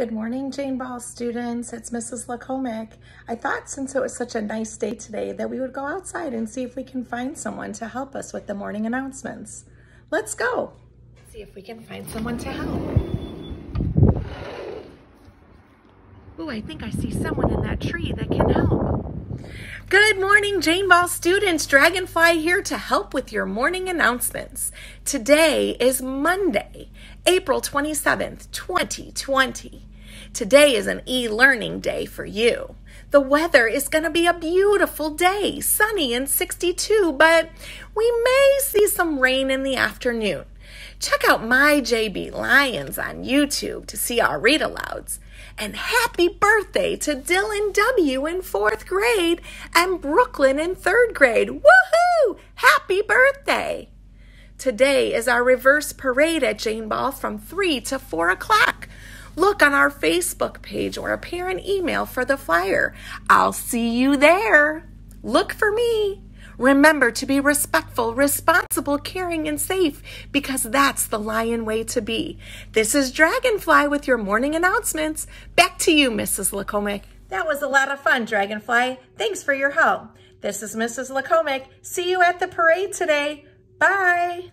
Good morning, Jane Ball students. It's Mrs. LaComic. I thought since it was such a nice day today that we would go outside and see if we can find someone to help us with the morning announcements. Let's go. See if we can find someone to help. Oh, I think I see someone in that tree that can help. Good morning, Jane Ball students. Dragonfly here to help with your morning announcements. Today is Monday, April 27th, 2020. Today is an e-learning day for you. The weather is going to be a beautiful day, sunny and 62, but we may see some rain in the afternoon. Check out my JB Lions on YouTube to see our read alouds. And happy birthday to Dylan W. in fourth grade and Brooklyn in third grade. Woohoo! Happy birthday! Today is our reverse parade at Jane Ball from 3 to 4 o'clock. Look on our Facebook page or a parent email for the flyer. I'll see you there. Look for me. Remember to be respectful, responsible, caring, and safe because that's the lion way to be. This is Dragonfly with your morning announcements. Back to you, Mrs. LaComic. That was a lot of fun, Dragonfly. Thanks for your help. This is Mrs. LaComic. See you at the parade today. Bye.